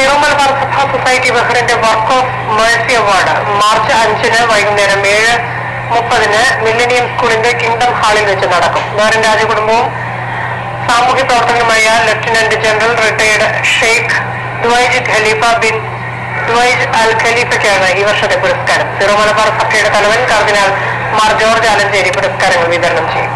Syro Malabar Sabha society ബഹ്റിന്റെ work of mercy award. March അഞ്ചിന് വൈകുന്നേരം ഏഴ് മുപ്പതിന് മില്ലനിയം സ്കൂളിന്റെ കിങ്ഡം ഹാളിൽ വെച്ച് നടക്കും. ബഹ്റിൻ രാജകുടുംബവും സാമൂഹ്യ പ്രവർത്തകനുമായ lieutenant general retired Sheikh Duaij Khalifa bin Duaij Al ഖലീഫയ്ക്കാണ് ഈ വർഷത്തെ പുരസ്കാരം. സിറോ മലബാർ സഭയുടെ തലവൻ കർദിനാൾ മാർ ജോർജ് ആലഞ്ചേരി പുരസ്കാരങ്ങൾ വിതരണം ചെയ്യും.